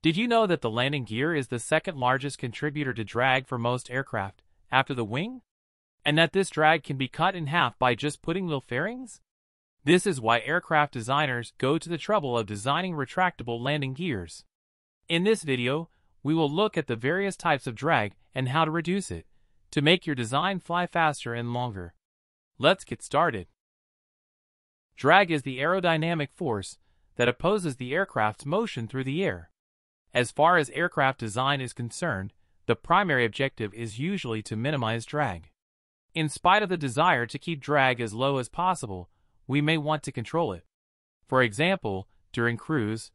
Did you know that the landing gear is the second largest contributor to drag for most aircraft, after the wing? And that this drag can be cut in half by just putting little fairings? This is why aircraft designers go to the trouble of designing retractable landing gears. In this video, we will look at the various types of drag and how to reduce it, to make your design fly faster and longer. Let's get started. Drag is the aerodynamic force that opposes the aircraft's motion through the air. As far as aircraft design is concerned, the primary objective is usually to minimize drag. In spite of the desire to keep drag as low as possible, we may want to control it. For example, during cruise,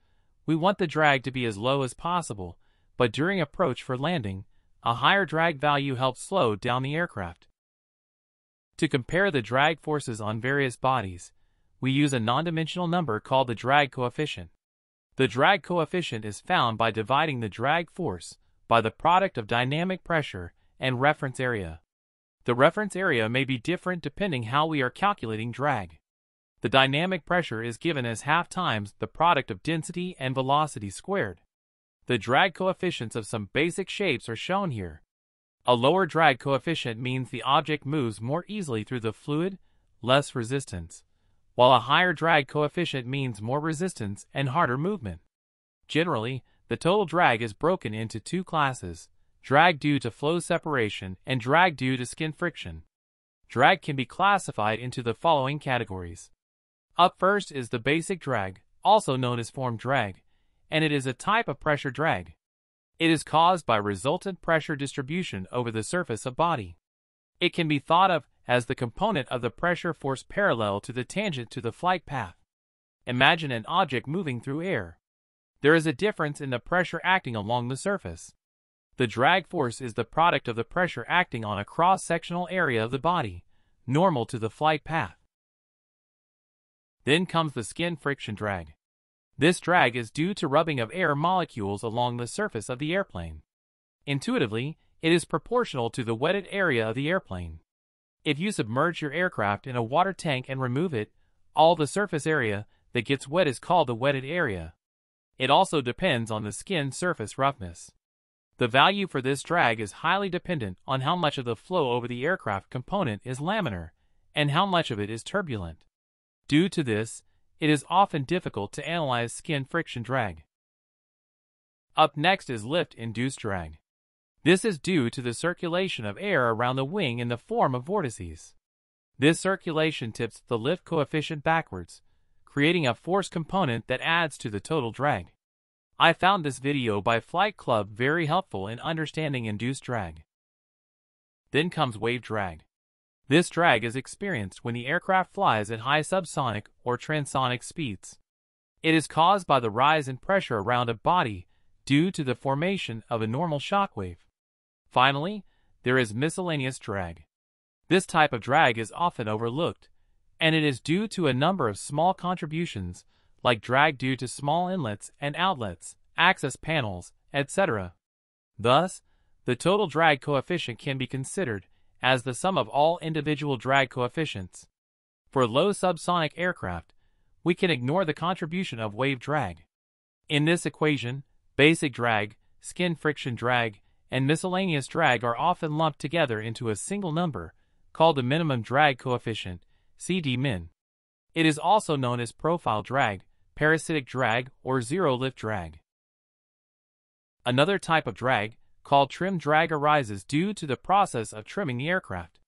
we want the drag to be as low as possible, but during approach for landing, a higher drag value helps slow down the aircraft. To compare the drag forces on various bodies, we use a non-dimensional number called the drag coefficient. The drag coefficient is found by dividing the drag force by the product of dynamic pressure and reference area. The reference area may be different depending how we are calculating drag. The dynamic pressure is given as half times the product of density and velocity squared. The drag coefficients of some basic shapes are shown here. A lower drag coefficient means the object moves more easily through the fluid, less resistance while a higher drag coefficient means more resistance and harder movement. Generally, the total drag is broken into two classes, drag due to flow separation and drag due to skin friction. Drag can be classified into the following categories. Up first is the basic drag, also known as form drag, and it is a type of pressure drag. It is caused by resultant pressure distribution over the surface of body. It can be thought of as the component of the pressure force parallel to the tangent to the flight path. Imagine an object moving through air. There is a difference in the pressure acting along the surface. The drag force is the product of the pressure acting on a cross-sectional area of the body, normal to the flight path. Then comes the skin friction drag. This drag is due to rubbing of air molecules along the surface of the airplane. Intuitively, it is proportional to the wetted area of the airplane. If you submerge your aircraft in a water tank and remove it, all the surface area that gets wet is called the wetted area. It also depends on the skin surface roughness. The value for this drag is highly dependent on how much of the flow over the aircraft component is laminar and how much of it is turbulent. Due to this, it is often difficult to analyze skin friction drag. Up next is lift-induced drag. This is due to the circulation of air around the wing in the form of vortices. This circulation tips the lift coefficient backwards, creating a force component that adds to the total drag. I found this video by Flight Club very helpful in understanding induced drag. Then comes wave drag. This drag is experienced when the aircraft flies at high subsonic or transonic speeds. It is caused by the rise in pressure around a body due to the formation of a normal shock wave. Finally, there is miscellaneous drag. This type of drag is often overlooked, and it is due to a number of small contributions, like drag due to small inlets and outlets, access panels, etc. Thus, the total drag coefficient can be considered as the sum of all individual drag coefficients. For low subsonic aircraft, we can ignore the contribution of wave drag. In this equation, basic drag, skin friction drag, and miscellaneous drag are often lumped together into a single number, called the minimum drag coefficient, CD-min. It is also known as profile drag, parasitic drag, or zero lift drag. Another type of drag, called trim drag arises due to the process of trimming the aircraft.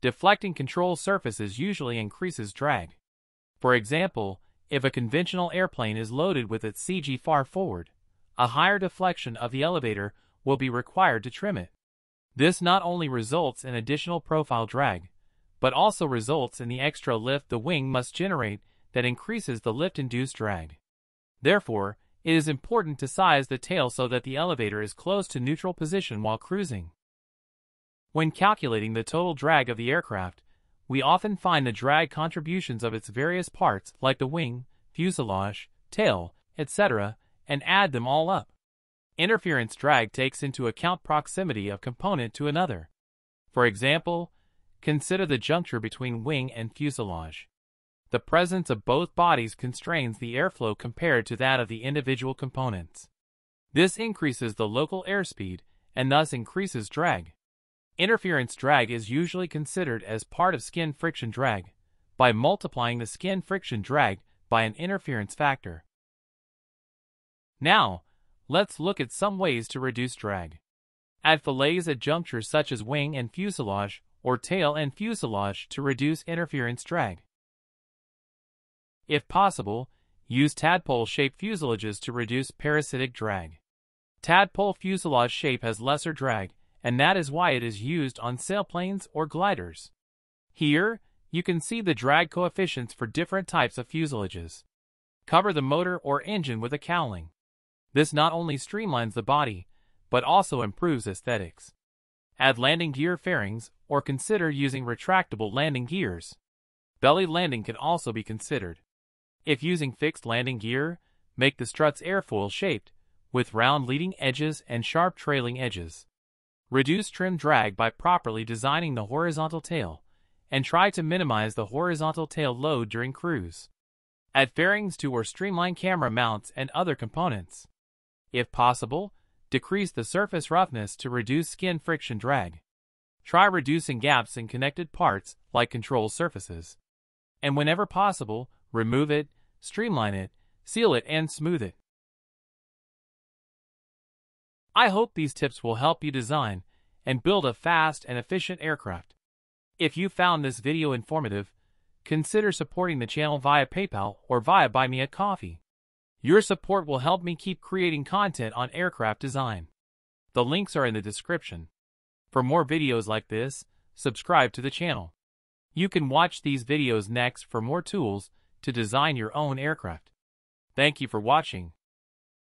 Deflecting control surfaces usually increases drag. For example, if a conventional airplane is loaded with its CG far forward, a higher deflection of the elevator will be required to trim it. This not only results in additional profile drag, but also results in the extra lift the wing must generate that increases the lift-induced drag. Therefore, it is important to size the tail so that the elevator is close to neutral position while cruising. When calculating the total drag of the aircraft, we often find the drag contributions of its various parts like the wing, fuselage, tail, etc., and add them all up. Interference drag takes into account proximity of component to another. For example, consider the juncture between wing and fuselage. The presence of both bodies constrains the airflow compared to that of the individual components. This increases the local airspeed and thus increases drag. Interference drag is usually considered as part of skin friction drag by multiplying the skin friction drag by an interference factor. Now, let's look at some ways to reduce drag. Add fillets at junctures such as wing and fuselage or tail and fuselage to reduce interference drag. If possible, use tadpole-shaped fuselages to reduce parasitic drag. Tadpole fuselage shape has lesser drag, and that is why it is used on sailplanes or gliders. Here, you can see the drag coefficients for different types of fuselages. Cover the motor or engine with a cowling. This not only streamlines the body, but also improves aesthetics. Add landing gear fairings or consider using retractable landing gears. Belly landing can also be considered. If using fixed landing gear, make the struts airfoil shaped, with round leading edges and sharp trailing edges. Reduce trim drag by properly designing the horizontal tail, and try to minimize the horizontal tail load during cruise. Add fairings to or streamline camera mounts and other components. If possible, decrease the surface roughness to reduce skin friction drag. Try reducing gaps in connected parts like control surfaces. And whenever possible, remove it, streamline it, seal it, and smooth it. I hope these tips will help you design and build a fast and efficient aircraft. If you found this video informative, consider supporting the channel via PayPal or via Buy Me a Coffee. Your support will help me keep creating content on aircraft design. The links are in the description. For more videos like this, subscribe to the channel. You can watch these videos next for more tools to design your own aircraft. Thank you for watching.